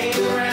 Ain't around.